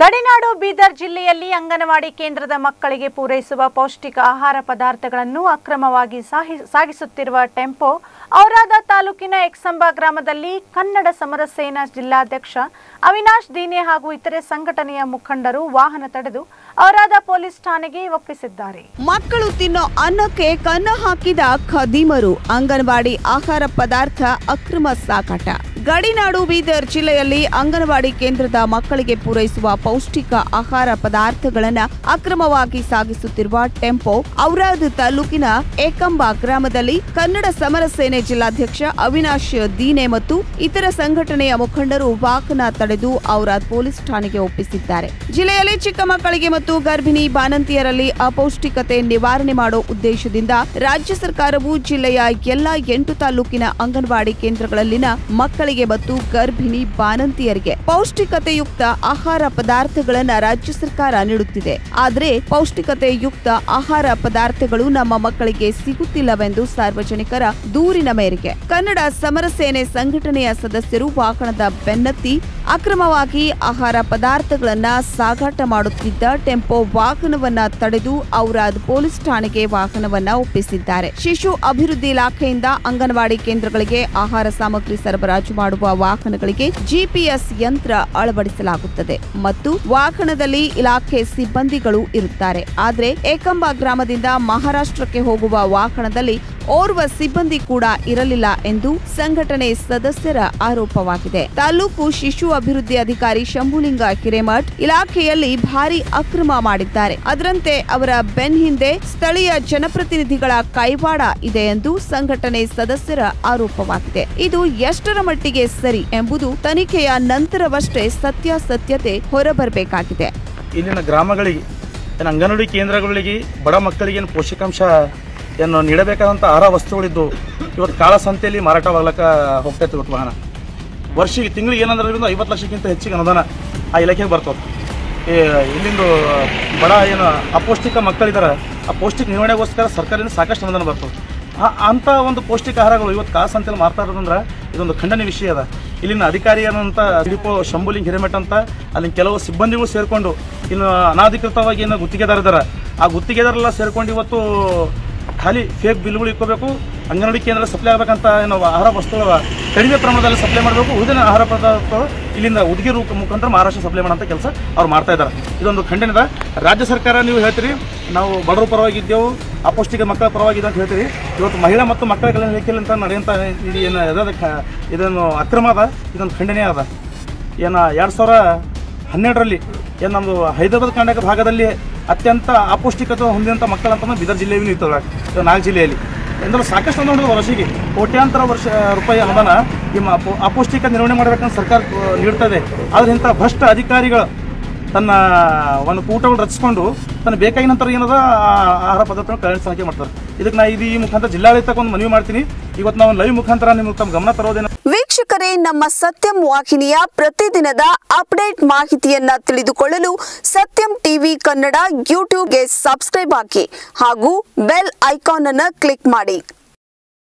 ಗಡಿನಾಡು ಬೀದರ್ ಜಿಲ್ಲೆಯಲ್ಲಿ ಅಂಗನವಾಡಿ ಕೇಂದ್ರದ ಮಕ್ಕಳಿಗೆ ಪೂರೈಸುವ ಪೌಷ್ಟಿಕ ಆಹಾರ ಪದಾರ್ಥಗಳನ್ನು ಅಕ್ರಮವಾಗಿ ಸಾಗಿಸುತ್ತಿರುವ ಟೆಂಪೋ ಔರಾದ ತಾಲೂಕಿನ ಎಕ್ಸಂಬ ಗ್ರಾಮದಲ್ಲಿ ಕನ್ನಡ ಸಮರ ಸೇನಾ ಜಿಲ್ಲಾಧ್ಯಕ್ಷ ಅವಿನಾಶ್ ದೀನೆ ಹಾಗೂ ಇತರೆ ಸಂಘಟನೆಯ ಮುಖಂಡರು ವಾಹನ ತಡೆದು ಔರಾದ ಪೊಲೀಸ್ ಠಾಣೆಗೆ ಒಪ್ಪಿಸಿದ್ದಾರೆ. ಮಕ್ಕಳು ತಿನ್ನೋ ಅನ್ನಕ್ಕೆ ಕನ್ನ ಹಾಕಿದ ಖದೀಮರು ಅಂಗನವಾಡಿ ಆಹಾರ ಪದಾರ್ಥ ಅಕ್ರಮ ಸಾಗಾಟ ಗಡಿನಾಡು ಬೀದರ್ ಜಿಲ್ಲೆಯಲ್ಲಿ ಅಂಗನವಾಡಿ ಕೇಂದ್ರದ ಮಕ್ಕಳಿಗೆ ಪೂರೈಸುವ ಪೌಷ್ಟಿಕ ಆಹಾರ ಪದಾರ್ಥಗಳನ್ನು ಅಕ್ರಮವಾಗಿ ಸಾಗಿಸುತ್ತಿರುವ ಟೆಂಪೋ ಔರಾದ್ ತಾಲೂಕಿನ ಏಕಂಬ ಗ್ರಾಮದಲ್ಲಿ ಕನ್ನಡ ಸಮರ ಸೇನೆ ಜಿಲ್ಲಾಧ್ಯಕ್ಷ ಅವಿನಾಶ್ ದೀನೆ ಮತ್ತು ಇತರ ಸಂಘಟನೆಯ ಮುಖಂಡರು ವಾಹನ ತಡೆದು ಔರಾದ್ ಪೊಲೀಸ್ ಠಾಣೆಗೆ ಒಪ್ಪಿಸಿದ್ದಾರೆ. ಜಿಲ್ಲೆಯಲ್ಲಿ ಚಿಕ್ಕ ಮಕ್ಕಳಿಗೆ ಮತ್ತು ಗರ್ಭಿಣಿ ಬಾಣಂತಿಯರಲ್ಲಿ ಅಪೌಷ್ಟಿಕತೆ ನಿವಾರಣೆ ಮಾಡೋ ಉದ್ದೇಶದಿಂದ ರಾಜ್ಯ ಸರ್ಕಾರವು ಜಿಲ್ಲೆಯ ಎಲ್ಲಾ ಎಂಟು ತಾಲೂಕಿನ ಅಂಗನವಾಡಿ ಕೇಂದ್ರಗಳಲ್ಲಿನ ಮಕ್ಕಳಿಗೆ ಮತ್ತು ಗರ್ಭಿಣಿ ಬಾಣಂತಿಯರಿಗೆ ಪೌಷ್ಟಿಕತೆಯುಕ್ತ ಆಹಾರ ಪದಾರ್ಥಗಳನ್ನು ರಾಜ್ಯ ಸರ್ಕಾರ ನೀಡುತ್ತಿದೆ. ಆದರೆ ಪೌಷ್ಟಿಕತೆಯುಕ್ತ ಆಹಾರ ಪದಾರ್ಥಗಳು ನಮ್ಮ ಮಕ್ಕಳಿಗೆ ಸಿಗುತ್ತಿಲ್ಲವೆಂದು ಸಾರ್ವಜನಿಕರ ದೂರಿನ ಮೇರೆಗೆ. ಕನ್ನಡ ಸಮರ ಸೇನೆ ಸಂಘಟನೆಯ ಸದಸ್ಯರು ವಾಹನದ ಬೆನ್ನತ್ತಿ ಅಕ್ರಮವಾಗಿ ಆಹಾರ ಪದಾರ್ಥಗಳನ್ನ ಸಾಗಾಟ ಮಾಡುತ್ತಿದ್ದ ಟೆಂಪೋ ವಾಹನವನ್ನ ತಡೆದು ಔರಾದ್ ಪೊಲೀಸ್ ಠಾಣೆಗೆ ವಾಹನವನ್ನ ಒಪ್ಪಿಸಿದ್ದಾರೆ. ಶಿಶು ಅಭಿವೃದ್ಧಿ ಇಲಾಖೆಯಿಂದ ಅಂಗನವಾಡಿ ಕೇಂದ್ರಗಳಿಗೆ ಆಹಾರ ಸಾಮಗ್ರಿ ಸರಬರಾಜು ಮಾಡುವ ವಾಹನಗಳಿಗೆ ಜಿಪಿಎಸ್ ಯಂತ್ರ ಅಳವಡಿಸಲಾಗುತ್ತದೆ ಮತ್ತು ವಾಹನದಲ್ಲಿ ಇಲಾಖೆ ಸಿಬ್ಬಂದಿಗಳು ಇರುತ್ತಾರೆ. ಆದರೆ ಏಕಂಬ ಗ್ರಾಮದಿಂದ ಮಹಾರಾಷ್ಟ್ರಕ್ಕೆ ಹೋಗುವ ವಾಹನದಲ್ಲಿ ಓರ್ವ ಸಿಬ್ಬಂದಿ ಕೂಡ ಇರಲಿಲ್ಲ ಎಂದು ಸಂಘಟನೆ ಸದಸ್ಯರ ಆರೋಪವಾಗಿದೆ. ತಾಲೂಕು ಶಿಶು ಅಭಿವೃದ್ಧಿ ಅಧಿಕಾರಿ ಶಂಭುಲಿಂಗ ಹಿರೇಮಠ್ ಇಲಾಖೆಯಲ್ಲಿ ಭಾರಿ ಅಕ್ರಮ ಮಾಡಿದ್ದಾರೆ. ಅದರಂತೆ ಅವರ ಬೆನ್ ಹಿಂದೆ ಸ್ಥಳೀಯ ಜನಪ್ರತಿನಿಧಿಗಳ ಕೈವಾಡ ಇದೆ ಎಂದು ಸಂಘಟನೆ ಸದಸ್ಯರ ಆರೋಪವಾಗಿದೆ. ಇದು ಎಷ್ಟರ ಮಟ್ಟಿಗೆ ಸರಿ ಎಂಬುದು ತನಿಖೆಯ ನಂತರವಷ್ಟೇ ಸತ್ಯಾಸತ್ಯತೆ ಹೊರಬರಬೇಕಾಗಿದೆ. ಇಲ್ಲಿನ ಗ್ರಾಮಗಳಿಗೆ ಅಂಗನವಾಡಿ ಕೇಂದ್ರಗಳಿಗೆ ಬಡ ಮಕ್ಕಳಿಗೆ ಪೋಷಕಾಂಶ ಏನು ನೀಡಬೇಕಾದಂಥ ಆಹಾರ ವಸ್ತುಗಳಿದ್ದು ಇವತ್ತು ಕಾಳ ಸಂತೆಯಲ್ಲಿ ಮಾರಾಟವಾಗ್ಲಕ್ಕ ಹೋಗ್ತೈತೆ ಇವತ್ತು ವಾಹನ. ವರ್ಷಿಗೆ ತಿಂಗಳಿಗೆ ಏನಂದ್ರೆ ಐವತ್ತು ಲಕ್ಷಕ್ಕಿಂತ ಹೆಚ್ಚಿಗೆ ಅನುದಾನ ಆ ಇಲಾಖೆಗೆ ಬರ್ತವೆ ಇಲ್ಲಿಂದು ಬಡ ಏನು ಅಪೌಷ್ಟಿಕ ಮಕ್ಕಳಿದ್ದಾರೆ ಆ ಪೌಷ್ಟಿಕ ನಿರ್ವಹಣೆಗೋಸ್ಕರ ಸರ್ಕಾರದಿಂದ ಸಾಕಷ್ಟು ಅನುದಾನ ಬರ್ತವೆ ಆ ಅಂಥ ಒಂದು ಪೌಷ್ಟಿಕ ಆಹಾರಗಳು ಇವತ್ತು ಕಾಳ ಸಂತೆಯಲ್ಲಿ ಇದೊಂದು ಖಂಡನೆ ವಿಷಯ ಅದ. ಇಲ್ಲಿನ ಅಧಿಕಾರಿ ಏನಂತ ದಿಲೀಪು ಶಂಭುಲಿಂಗ್ ಹಿರೇಮಠ ಅಂತ ಅಲ್ಲಿ ಕೆಲವು ಸಿಬ್ಬಂದಿಗಳು ಸೇರಿಕೊಂಡು ಇನ್ನು ಅನಾಧಿಕೃತವಾಗಿ ಏನು ಗುತ್ತಿಗೆದಾರ ಇದ್ದಾರೆ ಆ ಗುತ್ತಿಗೆದಾರೆಲ್ಲ ಸೇರ್ಕೊಂಡು ಇವತ್ತು ಖಾಲಿ ಫೇಕ್ ಬಿಲ್ಗಳು ಇಟ್ಕೋಬೇಕು ಅಂಗನವಾಡಿ ಕೇಂದ್ರ ಸಪ್ಲೈ ಆಗಬೇಕಂತ ಏನು ಆಹಾರ ವಸ್ತುಗಳ ಕಡಿಮೆ ಪ್ರಮಾಣದಲ್ಲಿ ಸಪ್ಲೈ ಮಾಡಬೇಕು, ಉಳಿದಿನ ಆಹಾರ ಪದಾರ್ಥಗಳು ಇಲ್ಲಿಂದ ರೂಪ ಮುಖಾಂತರ ಮಹಾರಾಷ್ಟ್ರ ಸಪ್ಲೈ ಮಾಡೋಂಥ ಕೆಲಸ ಅವ್ರು ಮಾಡ್ತಾ ಇದ್ದಾರೆ. ಇದೊಂದು ಖಂಡನದ. ರಾಜ್ಯ ಸರ್ಕಾರ ನೀವು ಹೇಳ್ತೀರಿ, ನಾವು ಬಡವರ ಪರವಾಗಿದ್ದೆವು, ಅಪೌಷ್ಟಿಕ ಮಕ್ಕಳ ಪರವಾಗಿದೆ ಅಂತ ಹೇಳ್ತೀರಿ. ಇವತ್ತು ಮಹಿಳಾ ಮತ್ತು ಮಕ್ಕಳ ಕಲ್ಯಾಣ ಇಲಾಖೆಯಲ್ಲಿ ಅಂತ ನಡೆಯುವಂಥ ಏನು ಇದನ್ನು ಅಕ್ರಮ ಅದ, ಇದೊಂದು ಖಂಡನೆ ಅದ. ಏನು ಎರಡು ಸಾವಿರ ಹನ್ನೆರಡರಲ್ಲಿ ಏನು ನಮ್ಮದು ಹೈದರಾಬಾದ್ ಕರ್ನಾಟಕ ಭಾಗದಲ್ಲಿ ಅತ್ಯಂತ ಅಪೌಷ್ಟಿಕತೆ ಹೊಂದಿದಂಥ ಮಕ್ಕಳಂತ ಬಿದರ್ ಜಿಲ್ಲೆಯಲ್ಲಿ ಇರ್ತವೆ ಇದು ನಾಲ್ಕು ಜಿಲ್ಲೆಯಲ್ಲಿ. ಎಂದ್ರೆ ಸಾಕಷ್ಟು ನೋಡಿದ ವರ್ಷಿಗೆ ಕೋಟ್ಯಾಂತರ ವರ್ಷ, ರೂಪಾಯಿ ಅನುದಾನ ನಿಮ್ಮ ಅಪೌಷ್ಟಿಕ ನಿರ್ವಹಣೆ ಮಾಡಬೇಕಂತ ಸರ್ಕಾರ ನೀಡ್ತದೆ. ಆದರೆ ಇಂಥ ಭ್ರಷ್ಟ ಅಧಿಕಾರಿಗಳು ತನ್ನ ಒಂದು ಕೂಟವನ್ನು ರಚಿಸ್ಕೊಂಡು ತನ್ನ ಬೇಕಾಗಿನ ನಂತರ ಏನದ ಆಹಾರ ಪದಾರ್ಥ ಕಳಿಸ ಸಂಖ್ಯೆ ಮಾಡ್ತಾರೆ. ಇದಕ್ಕೆ ನಾ ಇದು ಈ ಮುಖಾಂತರ ಜಿಲ್ಲಾಡಳಿತಕ್ಕೆ ಒಂದು ಮನವಿ ಮಾಡ್ತೀನಿ. ಇವತ್ತು ನಾವು ಲೈವ್ ಮುಖಾಂತರ ನಿಮ್ಗೆ ತಮ್ಮ ಗಮನ ತರೋದೇನು? ವೀಕ್ಷಕರೇ, ನಮ್ಮ ಸತ್ಯಂ ವಾಹಿನಿಯ ಪ್ರತಿದಿನದ ಅಪ್ಡೇಟ್ ಮಾಹಿತಿಯನ್ನ ತಿಳಿದುಕೊಳ್ಳಲು ಸತ್ಯಂ ಟಿವಿ ಕನ್ನಡ ಯೂಟ್ಯೂಬ್ಗೆ ಸಬ್ಸ್ಕ್ರೈಬ್ ಹಾಕಿ ಹಾಗೂ ಬೆಲ್ ಐಕಾನ್ ಅನ್ನು ಕ್ಲಿಕ್ ಮಾಡಿ.